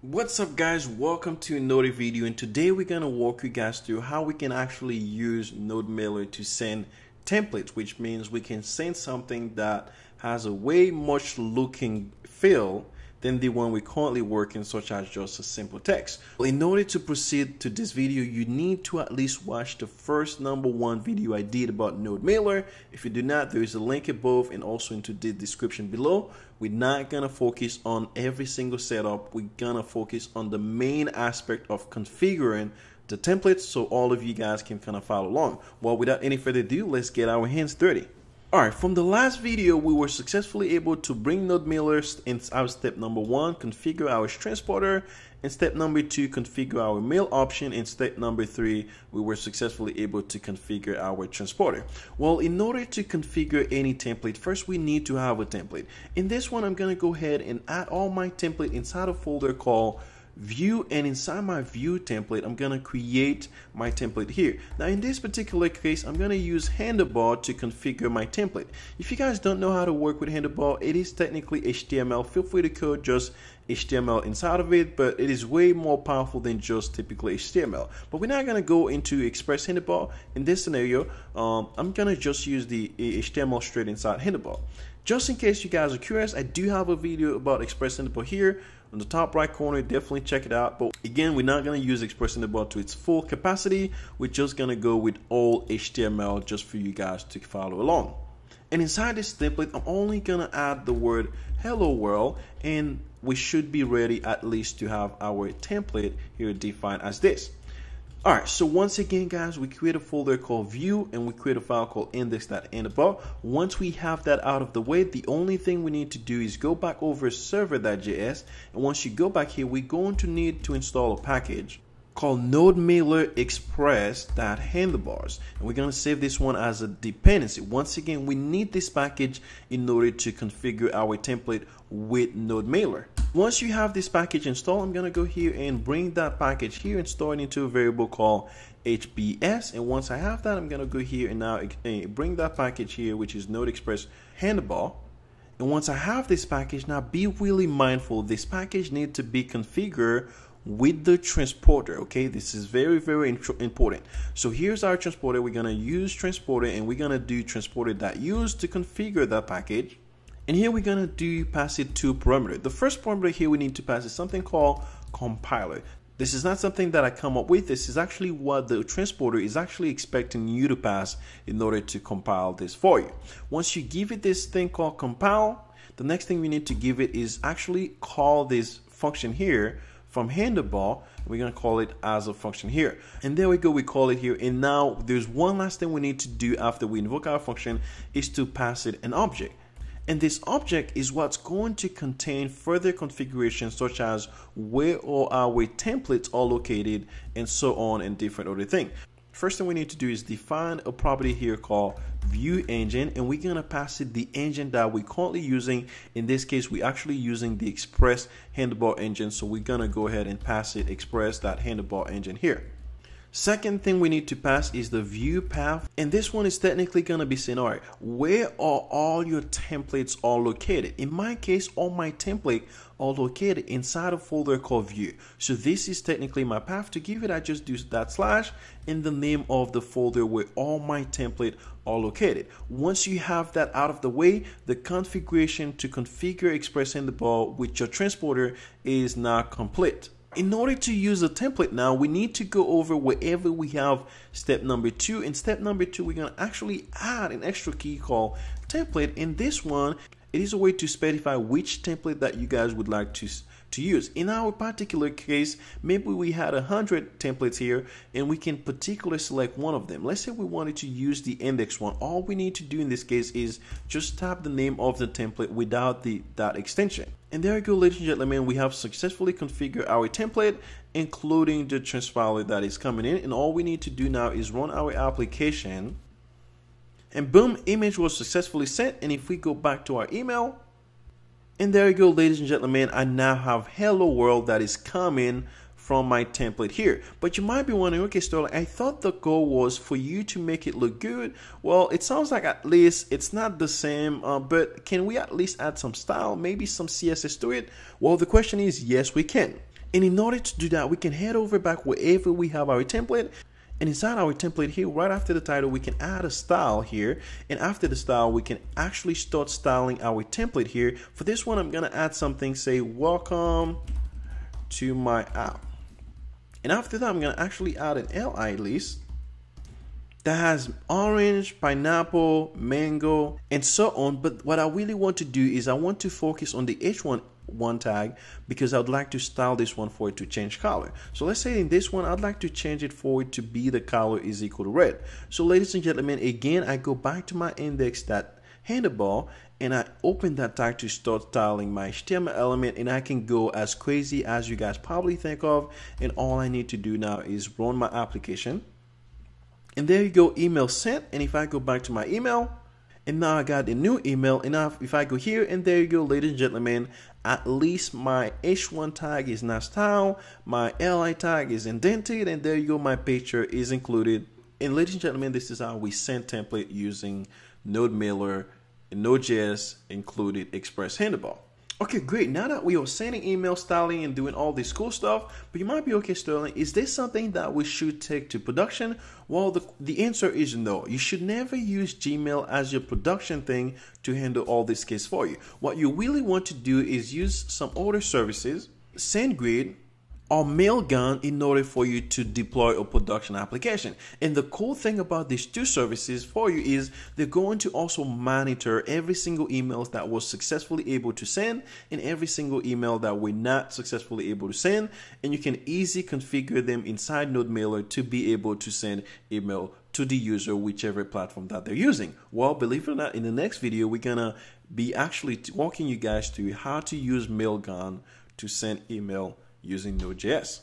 What's up guys, welcome to another video and today we're going to walk you guys through how we can actually use NodeMailer to send templates which means we can send something that has a way much looking feel than the one we currently working such as just a simple text. In order to proceed to this video, you need to at least watch the first number one video I did about NodeMailer. If you do not, there is a link above and also into the description below. We're not gonna focus on every single setup. We're gonna focus on the main aspect of configuring the templates so all of you guys can kind of follow along. Well, without any further ado, let's get our hands dirty. Alright, from the last video, we were successfully able to bring Node NodeMailer in our step number one, configure our transporter, and step number two, configure our mail option, and step number three, we were successfully able to configure our transporter. Well, in order to configure any template, first we need to have a template. In this one, I'm going to go ahead and add all my template inside a folder called view and inside my view template I'm gonna create my template here. Now in this particular case I'm gonna use handlebar to configure my template. If you guys don't know how to work with handlebar it is technically HTML feel free to code just HTML inside of it but it is way more powerful than just typical HTML but we're not gonna go into express handlebar. In this scenario um, I'm gonna just use the HTML straight inside handlebar. Just in case you guys are curious I do have a video about express handlebar here on the top right corner definitely check it out. But again we're not going to use express handlebar to its full capacity. We're just going to go with all html just for you guys to follow along. And inside this template i'm only going to add the word hello world and we should be ready at least to have our template here defined as this all right, so once again, guys, we create a folder called view and we create a file called index.handlebar. Once we have that out of the way, the only thing we need to do is go back over server.js. And once you go back here, we're going to need to install a package called NodeMailer Express.handlebars. And we're going to save this one as a dependency. Once again, we need this package in order to configure our template with NodeMailer. Once you have this package installed, I'm going to go here and bring that package here and store it into a variable called HBS. And once I have that, I'm going to go here and now eh, bring that package here, which is Node Express Handlebar. And once I have this package, now be really mindful, this package needs to be configured with the transporter okay? This is very very important. So here's our transporter. We're going to use transporter and we're going to do transporter.use to configure that package. And here we're going to do pass it to parameter the first parameter here we need to pass is something called compiler. This is not something that I come up with. This is actually what the transporter is actually expecting you to pass in order to compile this for you. Once you give it this thing called compile the next thing we need to give it is actually call this function here from handlebar we're going to call it as a function here. And there we go we call it here. And now there's one last thing we need to do after we invoke our function is to pass it an object. And this object is what's going to contain further configurations such as where all our templates are located and so on and different other things First thing we need to do is define a property here called view engine and we're going to pass it the engine that we're currently using. In this case, we're actually using the express handlebar engine. So we're going to go ahead and pass it express that handlebar engine here. Second thing we need to pass is the view path. And this one is technically going to be saying, all right, where are all your templates all located? In my case, all my template are located inside a folder called view. So this is technically my path. To give it, I just do that slash in the name of the folder where all my template are located. Once you have that out of the way, the configuration to configure Express handlebar with your transporter is now complete in order to use a template now, we need to go over wherever we have step number two. In step number two, we're going to actually add an extra key called template. In this one, it is a way to specify which template that you guys would like to to use. In our particular case, maybe we had a hundred templates here and we can particularly select one of them. Let's say we wanted to use the index one. All we need to do in this case is just tap the name of the template without the that extension. And there you go, ladies and gentlemen, we have successfully configured our template, including the transporter that is coming in. And all we need to do now is run our application. And boom, image was successfully sent. And if we go back to our email, and there you go, ladies and gentlemen. I now have Hello World that is coming from my template here. But you might be wondering, okay, Esterling, I thought the goal was for you to make it look good. Well, it sounds like at least it's not the same, uh, but can we at least add some style, maybe some CSS to it? Well, the question is, yes, we can. And in order to do that, we can head over back wherever we have our template and inside our template here, right after the title, we can add a style here. And after the style, we can actually start styling our template here. For this one, I'm gonna add something, say, welcome to my app. And after that, I'm gonna actually add an li list that has orange, pineapple, mango, and so on. But what I really want to do is I want to focus on the H1 one tag because I'd like to style this one for it to change color. So let's say in this one, I'd like to change it for it to be the color is equal to red. So ladies and gentlemen, again, I go back to my index that handlebar and I open that tag to start styling my HTML element and I can go as crazy as you guys probably think of. And all I need to do now is run my application. And there you go, email sent. And if I go back to my email, and now I got a new email and now if I go here and there you go ladies and gentlemen at least my h1 tag is not style my li tag is indented and there you go my picture is included and ladies and gentlemen this is how we send template using node mailer node.js included express handlebar Okay, great. Now that we are sending email styling and doing all this cool stuff, but you might be okay, Esterling. Is this something that we should take to production? Well, the, the answer is no. You should never use Gmail as your production thing to handle all this case for you. What you really want to do is use some other services, SendGrid, or Mailgun in order for you to deploy a production application. And the cool thing about these two services for you is they're going to also monitor every single emails that was successfully able to send and every single email that we're not successfully able to send. And you can easily configure them inside NodeMailer to be able to send email to the user, whichever platform that they're using. Well, believe it or not, in the next video, we're gonna be actually walking you guys through how to use Mailgun to send email using Node.js.